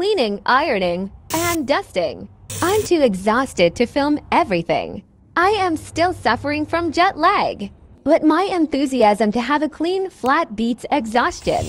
cleaning, ironing, and dusting. I'm too exhausted to film everything. I am still suffering from jet lag. But my enthusiasm to have a clean flat beats exhaustion.